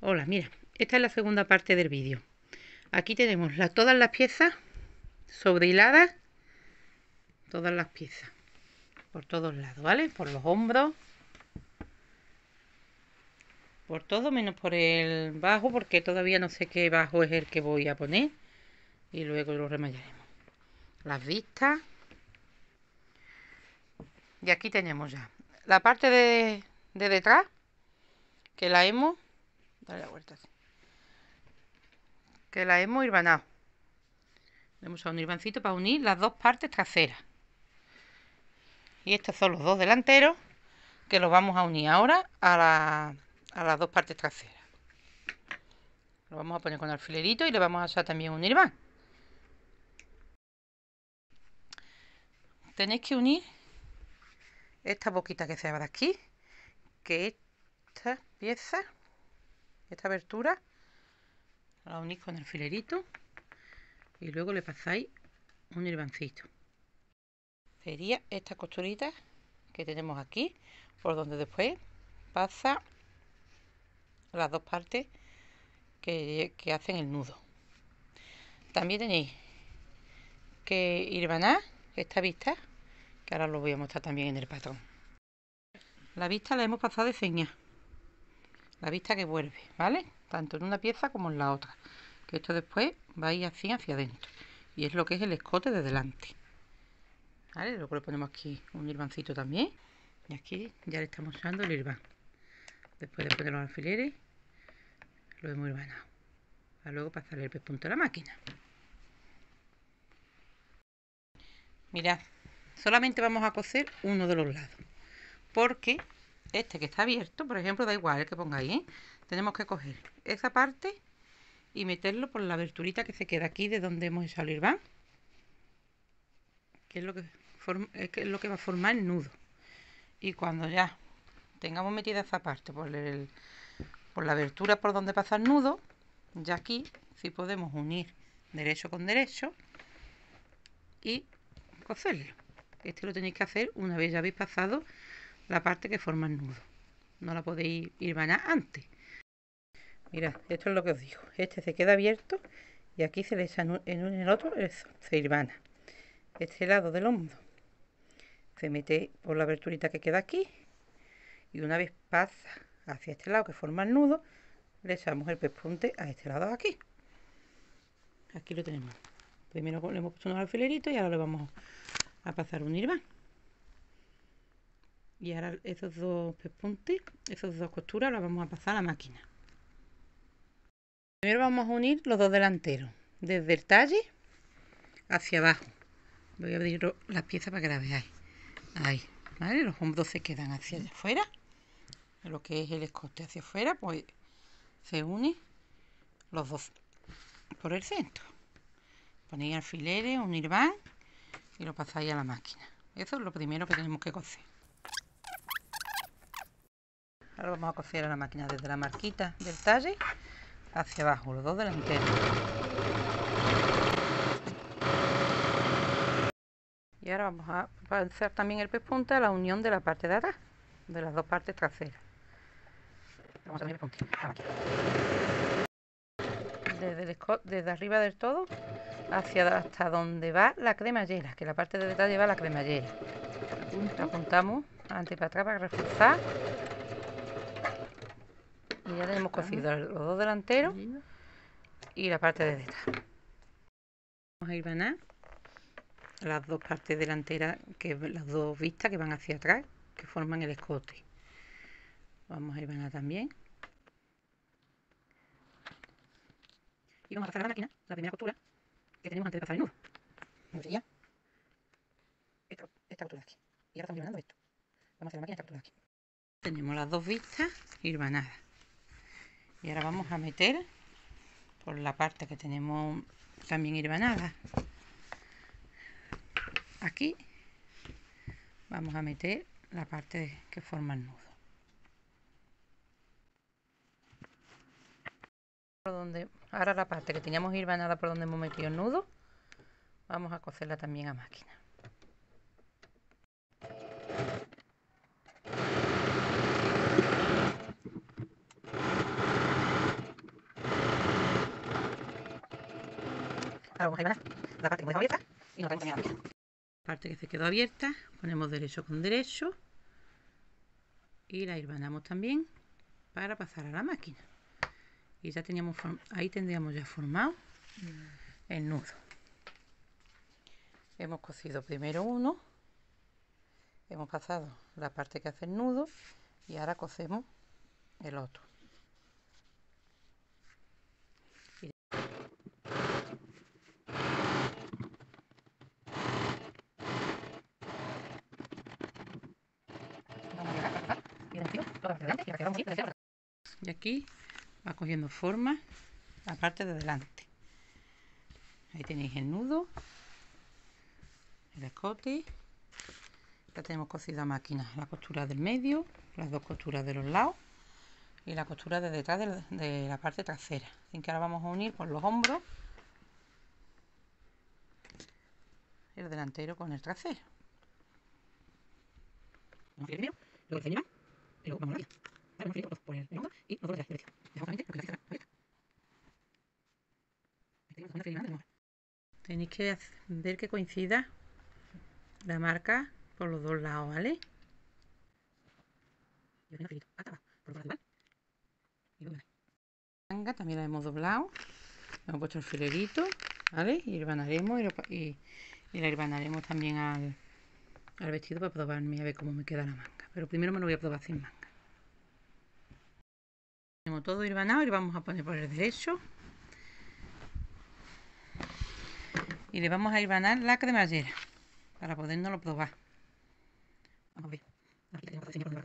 Hola, mira, esta es la segunda parte del vídeo. Aquí tenemos todas las piezas sobrehiladas, todas las piezas, por todos lados, ¿vale? Por los hombros, por todo menos por el bajo, porque todavía no sé qué bajo es el que voy a poner y luego lo remallaremos. Las vistas. Y aquí tenemos ya la parte de, de detrás, que la hemos La. Que la hemos irvanado. Hemos usado un para unir las dos partes traseras. Y estos son los dos delanteros que los vamos a unir ahora a, las dos partes traseras. Lo vamos a poner con alfilerito y le vamos a usar también un irván. Tenéis que unir esta boquita que se de aquí, que esta pieza esta abertura la unís con el filerito y luego le pasáis un irvancito sería esta costurita que tenemos aquí por donde después pasa las dos partes que, hacen el nudo. También tenéis que irvanar esta vista que ahora lo voy a mostrar también en el patrón la vista la hemos pasado de señas la vista que vuelve, ¿vale? Tanto en una pieza como en la otra. Que esto después va a ir así hacia adentro. Y es lo que es el escote de delante. ¿Vale? Luego le ponemos aquí un irvancito también. Y aquí ya le estamos usando el irván. Después de poner los alfileres, lo hemos irvanado. Para luego pasarle el pespunto a la máquina. Mirad, solamente vamos a coser uno de los lados. Porque este que está abierto, por ejemplo, da igual el que pongáis, ¿eh? Tenemos que coger esa parte y meterlo por la aberturita que se queda aquí de donde hemos echado el irván. Que es lo que, es lo que va a formar el nudo. Y cuando ya tengamos metida esa parte por, el, por la abertura por donde pasa el nudo, ya aquí sí podemos unir derecho con derecho y coserlo. Este lo tenéis que hacer una vez ya habéis pasado la parte que forma el nudo. No la podéis ir antes. Mirad, esto es lo que os digo. Este se queda abierto y aquí se le echa en, el otro, se irvana. Este lado del hombro se mete por la aberturita que queda aquí y una vez pasa hacia este lado que forma el nudo, le echamos el pespunte a este lado de aquí. Aquí lo tenemos. Primero le hemos puesto unos alfileritos y ahora le vamos a pasar un irván y ahora esos dos pespuntes, esas dos costuras las vamos a pasar a la máquina. Primero vamos a unir los dos delanteros, desde el talle hacia abajo. Voy a abrir las piezas para que las veáis. Ahí, ¿vale? Los hombros se quedan hacia afuera. Lo que es el escote hacia afuera, pues se une los dos por el centro. Ponéis alfileres, un irván y lo pasáis a la máquina. Eso es lo primero que tenemos que coser. Ahora vamos a coser a la máquina desde la marquita del talle hacia abajo, los dos delanteros. Y ahora vamos a hacer también el pespunte a la unión de la parte de atrás, de las dos partes traseras. Vamos a el pespunte Desde, arriba del todo hacia hasta donde va la cremallera, que la parte de detalle va la cremallera. Apuntamos adelante para atrás para reforzar y ya tenemos cosido los dos delanteros y la parte de detrás. Vamos a ir a las dos partes delanteras, que las dos vistas que van hacia atrás, que forman el escote. Vamos a ir a también. Y vamos a pasar a la máquina, la primera costura que tenemos antes de pasar el nudo. sería esta, esta costura de aquí. Y ahora estamos irvanando esto. Vamos a hacer la máquina esta costura de aquí. Tenemos las dos vistas irvanadas y ahora vamos a meter por la parte que tenemos también irvanada aquí vamos a meter la parte que forma el nudo. Por donde ahora la parte que teníamos irvanada por donde hemos metido el nudo vamos a coserla también a máquina Ahora vamos a ir la parte que abierta y nos también aquí. Parte que se quedó abierta, ponemos derecho con derecho y la irbanamos también para pasar a la máquina. Y ya teníamos ahí tendríamos ya formado mm. el nudo. Hemos cosido primero uno, hemos pasado la parte que hace el nudo y ahora cosemos el otro. Y aquí va cogiendo forma la parte de delante. Ahí tenéis el nudo, el escote. Ya tenemos cosida máquina la costura del medio, las dos costuras de los lados y la costura de detrás de la parte trasera. Así que ahora vamos a unir por los hombros el delantero con el trasero. Tenéis que ver que coincida la marca por los dos lados, ¿vale? también la hemos doblado, hemos puesto el filerito, ¿vale? Y y, y, la irbanaremos también al, al vestido para probarme a ver cómo me queda la manga. Pero primero me lo voy a probar sin manga. Tenemos todo irbanado y le vamos a poner por el derecho. Y le vamos a irbanar la cremallera para podernoslo probar. Vamos a ver. Aquí tenemos el por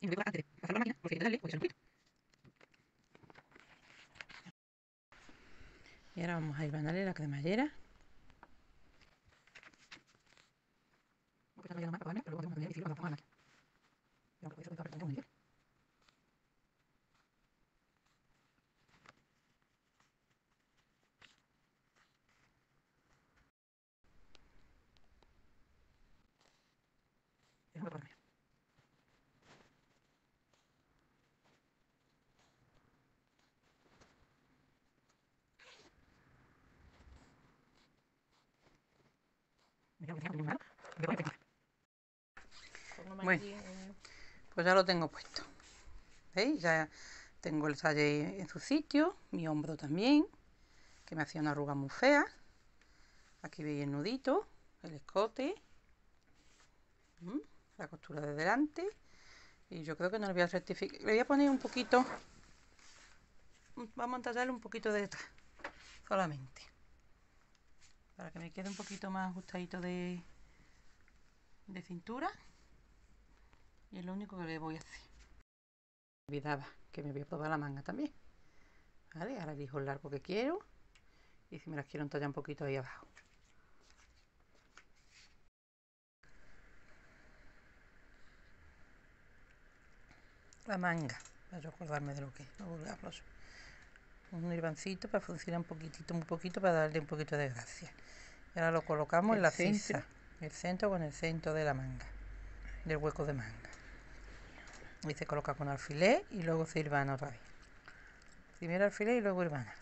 Y me voy a de pasar la máquina, porque hay que darle, porque se un poquito. Ahora vamos a irbanarle la cremallera. A que que la máquina. Pero un poco eso, que tengo un nivel. Bueno, pues ya lo tengo puesto. ¿Veis? Ya tengo el talle en su sitio, mi hombro también, que me hacía una arruga muy fea. Aquí veis el nudito, el escote, la costura de delante. Y yo creo que no le voy a rectificar. Le voy a poner un poquito, vamos a tallarle un poquito de detrás, solamente. Para que me quede un poquito más ajustadito de, de cintura. Y es lo único que le voy a hacer. Olvidaba que me voy a probar la manga también. Vale ahora elijo el largo que quiero. Y si me las quiero entallar un poquito ahí abajo. La manga. Para acordarme de lo que es un irbancito para funcionar un poquitito un poquito para darle un poquito de gracia. Y ahora lo colocamos en la cinta el centro con el centro de la manga del hueco de manga. Y se coloca con alfiler y luego se irvana otra vez. Primero alfiler y luego irvana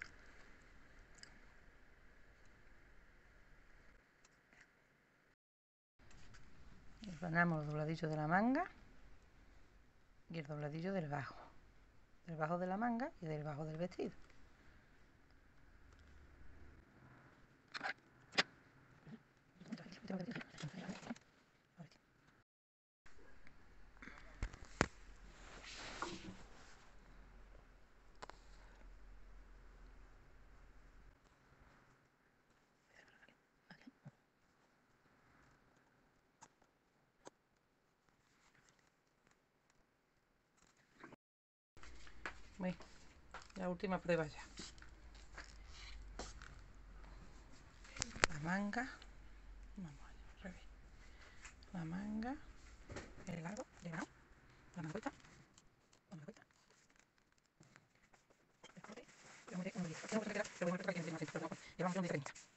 irvanamos el dobladillo de la manga y el dobladillo del bajo. Del bajo de la manga y del bajo del vestido la última prueba ya. La manga. Vamos La manga. El lado de. La manguita. La manguita. Llevamos un.